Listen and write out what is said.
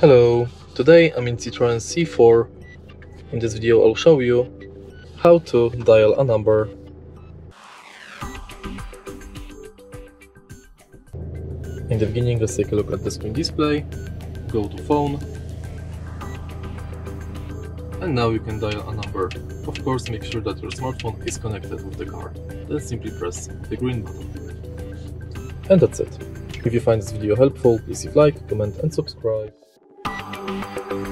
Hello, today I'm in Citroen C4. In this video I'll show you how to dial a number. In the beginning let's take a look at the screen display, go to phone and now you can dial a number. Of course make sure that your smartphone is connected with the car. Then simply press the green button. And that's it. If you find this video helpful, please leave like, comment and subscribe. Música